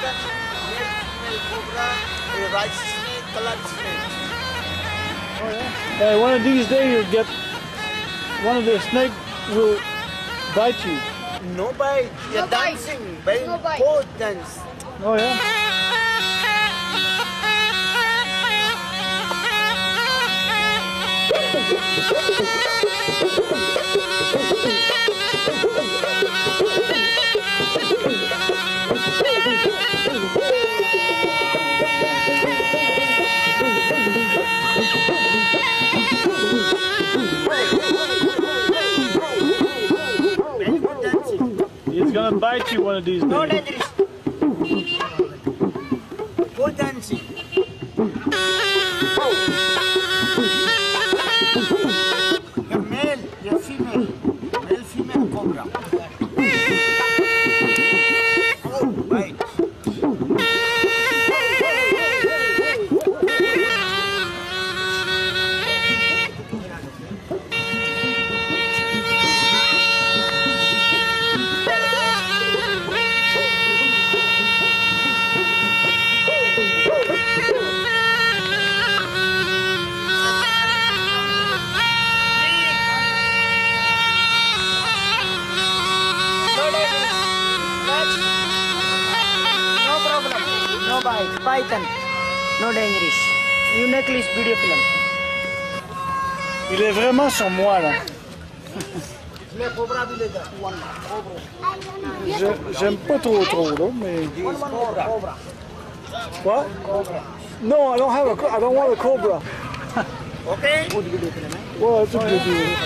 python, male, female cobra, a rice snake, colored snake. Hey, one of these days you'll get one of the snake will bite you. No bite, you're No bite. dancing, by No bite. both dance. Oh yeah. Very gonna bite you one of these No days. dangerous. Go dancing. You're male, you're female. No Il est vraiment sur moi, là. J'aime pas trop trop, là, mais... What? Cobra. No, I don't have a. I don't want a cobra. okay. Well, a good deal.